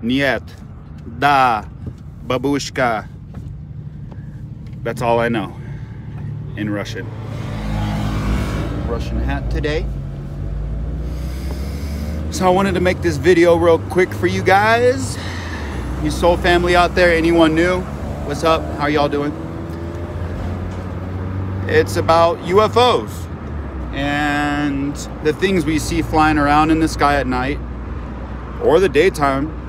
Niet. Da. Babushka. That's all I know in Russian. Russian hat today. So I wanted to make this video real quick for you guys. You soul family out there, anyone new? What's up? How y'all doing? It's about UFOs and the things we see flying around in the sky at night or the daytime.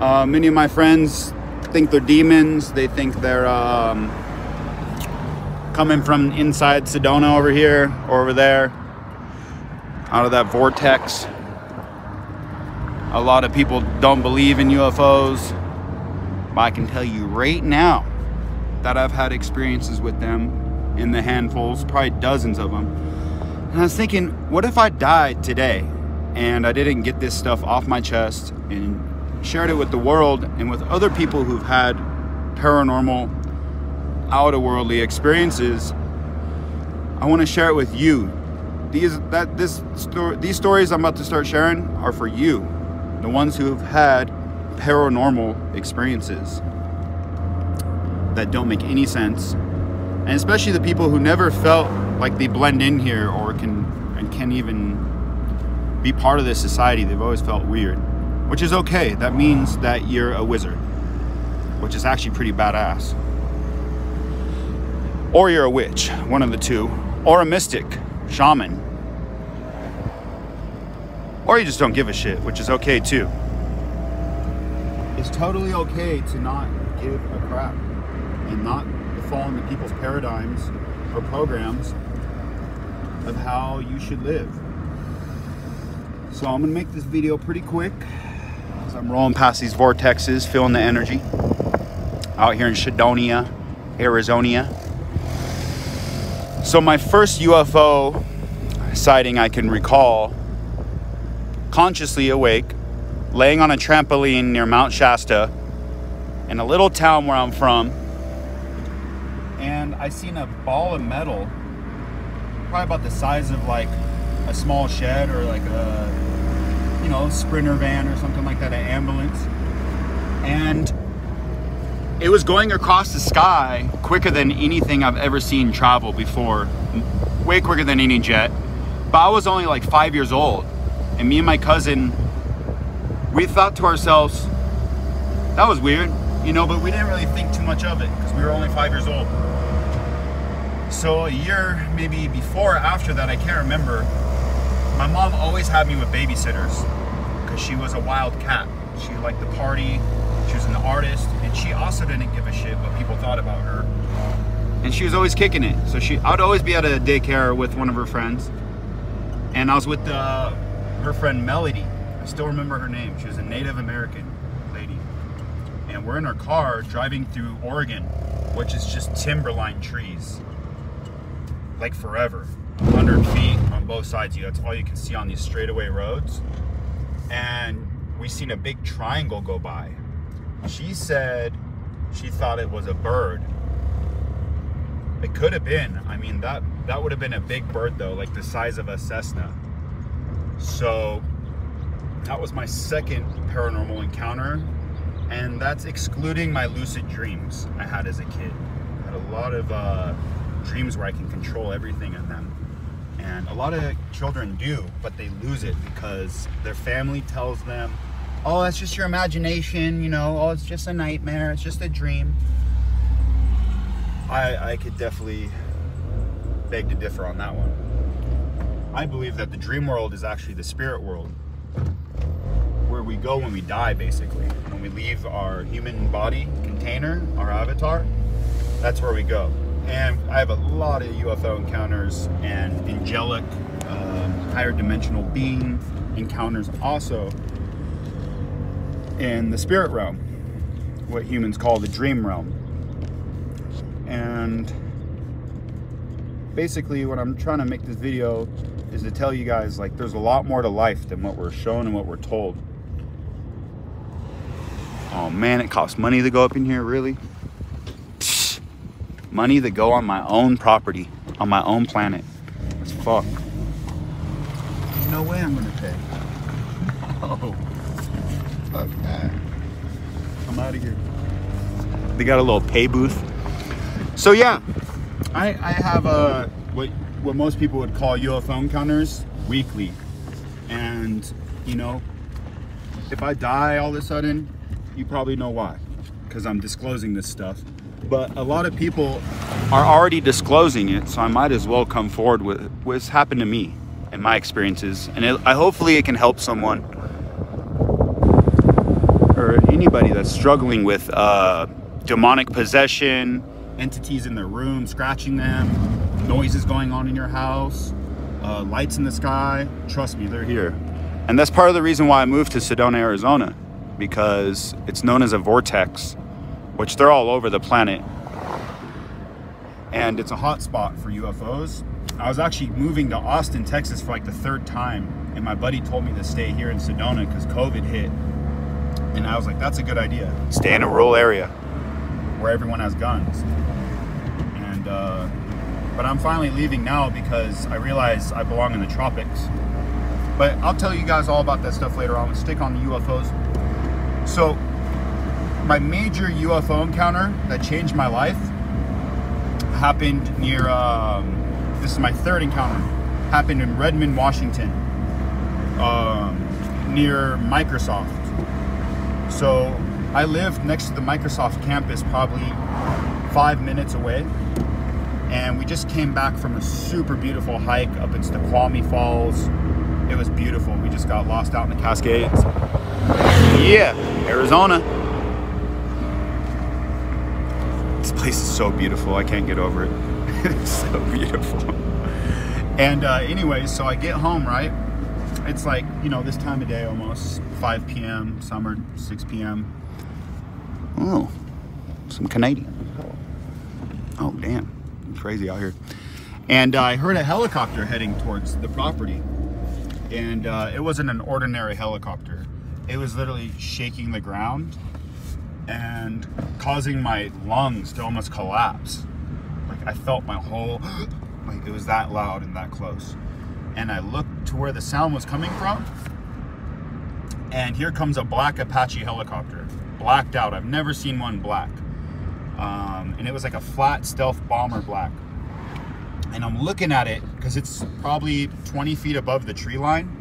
Uh, many of my friends think they're demons. They think they're um, coming from inside Sedona over here or over there, out of that vortex. A lot of people don't believe in UFOs, but I can tell you right now that I've had experiences with them in the handfuls, probably dozens of them. And I was thinking, what if I died today and I didn't get this stuff off my chest and shared it with the world and with other people who've had paranormal, outer worldly experiences? I want to share it with you. These that this story, these stories I'm about to start sharing are for you, the ones who have had paranormal experiences that don't make any sense and especially the people who never felt like they blend in here or can and can even be part of this society. They've always felt weird, which is okay. That means that you're a wizard, which is actually pretty badass. Or you're a witch, one of the two, or a mystic, shaman. Or you just don't give a shit, which is okay too. It's totally okay to not give a crap and not fall into people's paradigms or programs of how you should live. So I'm gonna make this video pretty quick I'm rolling past these vortexes, feeling the energy out here in Sedona, Arizona. So my first UFO sighting I can recall, consciously awake, laying on a trampoline near Mount Shasta in a little town where I'm from and I seen a ball of metal, probably about the size of like a small shed or like a, you know, sprinter van or something like that, an ambulance. And it was going across the sky quicker than anything I've ever seen travel before, way quicker than any jet. But I was only like five years old, and me and my cousin, we thought to ourselves, that was weird, you know, but we didn't really think too much of it because we were only five years old. So a year, maybe before or after that, I can't remember. My mom always had me with babysitters because she was a wild cat. She liked the party. She was an artist, and she also didn't give a shit what people thought about her. And she was always kicking it. So she, I would always be at a daycare with one of her friends, and I was with uh, her friend Melody. I still remember her name. She was a Native American lady, and we're in her car driving through Oregon, which is just timberline trees like forever. 100 feet both sides. You that's all you can see on these straightaway roads. And we seen a big triangle go by. She said she thought it was a bird. It could have been. I mean, that that would have been a big bird though, like the size of a Cessna. So that was my second paranormal encounter. And that's excluding my lucid dreams I had as a kid. I had a lot of uh, dreams where I can control everything in them. And a lot of children do, but they lose it because their family tells them, oh, that's just your imagination, you know, oh, it's just a nightmare, it's just a dream. I, I could definitely beg to differ on that one. I believe that the dream world is actually the spirit world, where we go when we die, basically. When we leave our human body container, our avatar, that's where we go and I have a lot of UFO encounters and angelic, um, higher dimensional being encounters also in the spirit realm, what humans call the dream realm. And basically, what I'm trying to make this video is to tell you guys like there's a lot more to life than what we're shown and what we're told. Oh man, it costs money to go up in here, really? Money that go on my own property, on my own planet. It's fuck. No way I'm gonna pay. Oh. Fuck that. I'm out of here. They got a little pay booth. So yeah, I, I have a what what most people would call UFO encounters weekly, and you know, if I die all of a sudden, you probably know why, because I'm disclosing this stuff. But a lot of people are already disclosing it, so I might as well come forward with what's happened to me and my experiences, and it, I hopefully it can help someone or anybody that's struggling with uh, demonic possession, entities in their room scratching them, noises going on in your house, uh, lights in the sky. Trust me, they're here. And that's part of the reason why I moved to Sedona, Arizona, because it's known as a vortex, which they're all over the planet. And it's a hot spot for UFOs. I was actually moving to Austin, Texas for like the third time, and my buddy told me to stay here in Sedona because COVID hit. And I was like, that's a good idea. Stay in a rural area where everyone has guns. And, uh, but I'm finally leaving now because I realize I belong in the tropics. But I'll tell you guys all about that stuff later on. Let's stick on the UFOs. So, my major UFO encounter that changed my life happened near, um, this is my third encounter, happened in Redmond, Washington, um, near Microsoft. So, I lived next to the Microsoft campus, probably five minutes away. And we just came back from a super beautiful hike up into the Snoqualmie Falls. It was beautiful. We just got lost out in the Cascades. Yeah, Arizona. This place is so beautiful. I can't get over it. it's so beautiful. And uh, anyways, so I get home, right? It's like, you know, this time of day almost, 5 p.m., summer, 6 p.m. Oh, some Canadian. Oh, damn. Crazy out here. And uh, I heard a helicopter heading towards the property. And uh, it wasn't an ordinary helicopter. It was literally shaking the ground and causing my lungs to almost collapse. Like I felt my whole, like it was that loud and that close. And I looked to where the sound was coming from. And here comes a black Apache helicopter blacked out. I've never seen one black. Um, and it was like a flat stealth bomber black. And I'm looking at it because it's probably 20 feet above the tree line.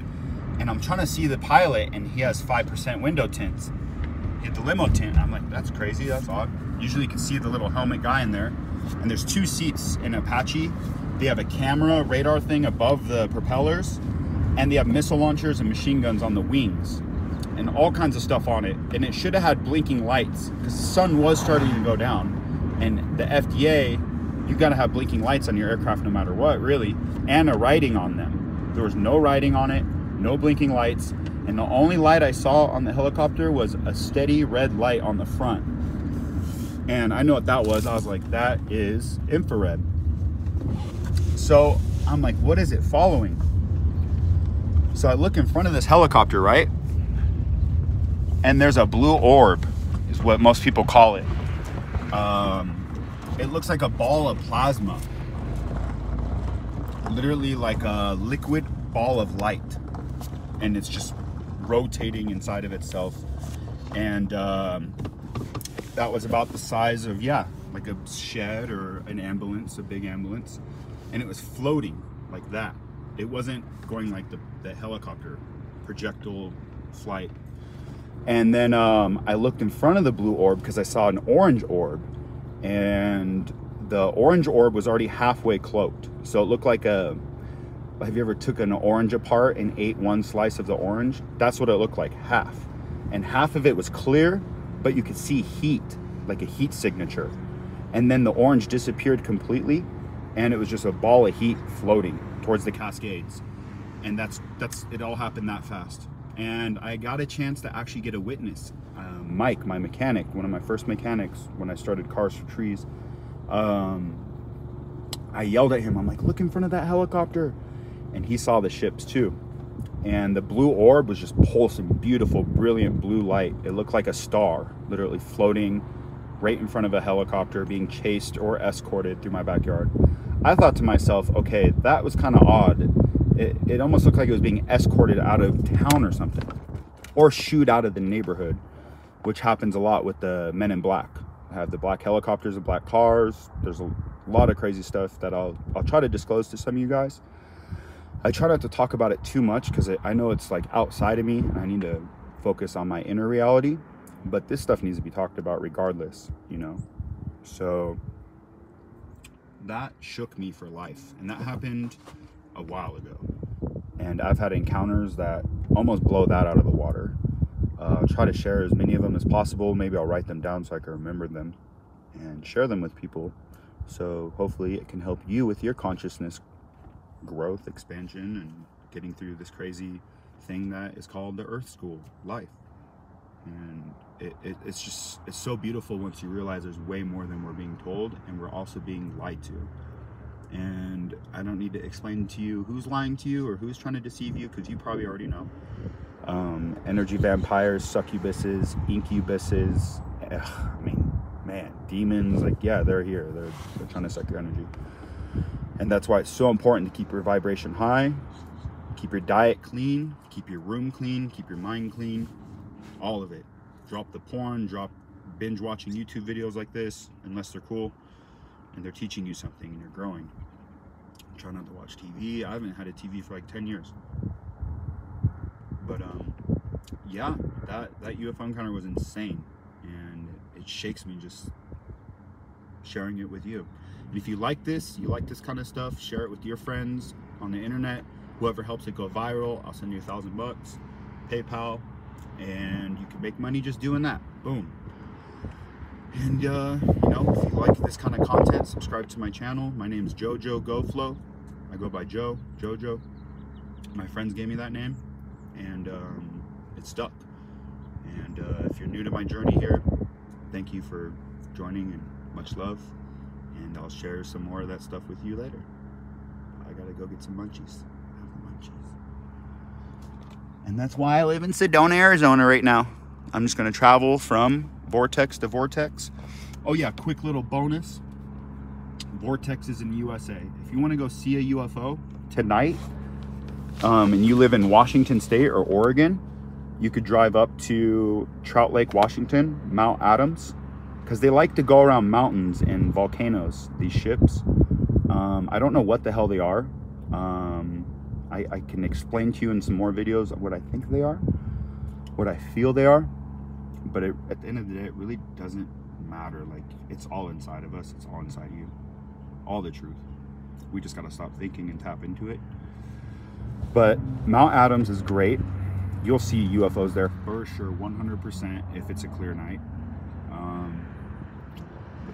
And I'm trying to see the pilot and he has 5% window tints. The limo tint. I'm like, that's crazy, that's odd. Usually you can see the little helmet guy in there. And there's two seats in Apache. They have a camera radar thing above the propellers and they have missile launchers and machine guns on the wings and all kinds of stuff on it. And it should have had blinking lights because the sun was starting to go down. And the FDA, you got to have blinking lights on your aircraft no matter what, really, and a writing on them. There was no writing on it, no blinking lights. And the only light I saw on the helicopter was a steady red light on the front. And I know what that was. I was like, that is infrared. So I'm like, what is it following? So I look in front of this helicopter, right? and there's a blue orb is what most people call it um, it looks like a ball of plasma literally like a liquid ball of light and it's just rotating inside of itself and um, that was about the size of yeah like a shed or an ambulance a big ambulance and it was floating like that it wasn't going like the, the helicopter projectile flight and then um, I looked in front of the blue orb because I saw an orange orb. And the orange orb was already halfway cloaked. So it looked like a, have you ever took an orange apart and ate one slice of the orange? That's what it looked like, half. And half of it was clear, but you could see heat, like a heat signature. And then the orange disappeared completely and it was just a ball of heat floating towards the Cascades. And that's, that's, it all happened that fast and I got a chance to actually get a witness. Um, Mike, my mechanic, one of my first mechanics when I started Cars for Trees, um, I yelled at him, I'm like, look in front of that helicopter. And he saw the ships too. And the blue orb was just pulsing beautiful, brilliant blue light. It looked like a star, literally floating right in front of a helicopter, being chased or escorted through my backyard. I thought to myself, okay, that was kind of odd it, it almost looked like it was being escorted out of town or something. or shoot out of the neighborhood, which happens a lot with the men in black. I have the black helicopters and black cars. There's a lot of crazy stuff that I'll I'll try to disclose to some of you guys. I try not to talk about it too much because I know it's like outside of me and I need to focus on my inner reality. But this stuff needs to be talked about regardless, you know. So that shook me for life, and that happened a while ago. And I've had encounters that almost blow that out of the water. Uh, I'll try to share as many of them as possible. Maybe I'll write them down so I can remember them and share them with people. So hopefully it can help you with your consciousness growth, expansion, and getting through this crazy thing that is called the Earth School life. And it, it, it's just, it's so beautiful once you realize there's way more than we're being told and we're also being lied to. And I don't need to explain to you who's lying to you or who's trying to deceive you because you probably already know. Um, energy vampires, succubuses, incubuses. Ugh, I mean, man, demons, like, yeah, they're here. They're, they're trying to suck your energy. And that's why it's so important to keep your vibration high, keep your diet clean, keep your room clean, keep your mind clean, all of it. Drop the porn, drop binge watching YouTube videos like this, unless they're cool and they're teaching you something and you're growing. Try not to watch TV. I haven't had a TV for like 10 years. But um, yeah, that, that UFO encounter was insane. And it shakes me just sharing it with you. And if you like this, you like this kind of stuff, share it with your friends on the internet. Whoever helps it go viral, I'll send you a thousand bucks. PayPal, and you can make money just doing that. Boom. And uh, you know, if you like this kind of content, subscribe to my channel. My name is Jojo GoFlow. I go by Joe, Jojo. My friends gave me that name, and um, it stuck. And uh, if you're new to my journey here, thank you for joining and much love. And I'll share some more of that stuff with you later. I gotta go get some munchies. munchies. And that's why I live in Sedona, Arizona right now. I'm just gonna travel from Vortex to Vortex. Oh yeah, quick little bonus. Vortex is in USA. If you wanna go see a UFO tonight, um, and you live in Washington State or Oregon, you could drive up to Trout Lake, Washington, Mount Adams, because they like to go around mountains and volcanoes, these ships. Um, I don't know what the hell they are. Um, I, I can explain to you in some more videos what I think they are, what I feel they are, but it, at the end of the day, it really doesn't matter. Like, it's all inside of us. It's all inside you. All the truth. We just got to stop thinking and tap into it. But Mount Adams is great. You'll see UFOs there for sure, 100% if it's a clear night.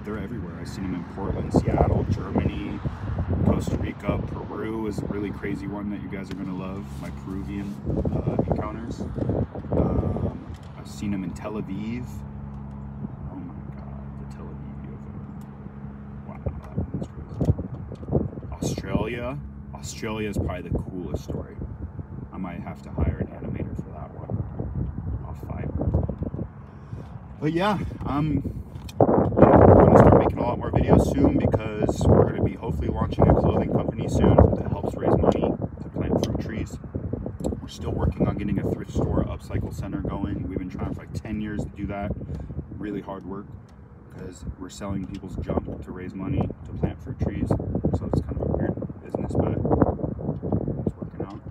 Um, they're everywhere. I've seen them in Portland, Seattle, Germany, Costa Rica, Peru is a really crazy one that you guys are going to love. My Peruvian uh, encounters. Um, I've seen them in Tel Aviv. Oh my god, the Tel Aviv UFO. Wow, that's crazy. Australia. Australia is probably the coolest story. I might have to hire an animator for that one. I'll fight. But yeah, um, making a lot more videos soon because we're going to be hopefully launching a clothing company soon that helps raise money to plant fruit trees. We're still working on getting a thrift store upcycle center going. We've been trying for like 10 years to do that. Really hard work because we're selling people's junk to raise money to plant fruit trees. So it's kind of a weird business, but it's working out.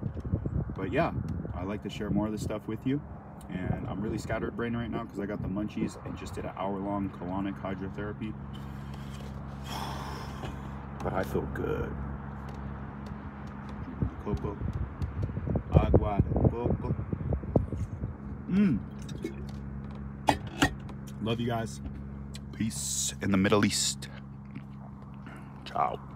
But yeah, I like to share more of this stuff with you and I'm really scattered brain right now because I got the munchies and just did an hour long colonic hydrotherapy. But I feel good. Coco. Agua de coco. Mmm. Love you guys. Peace in the Middle East. Ciao.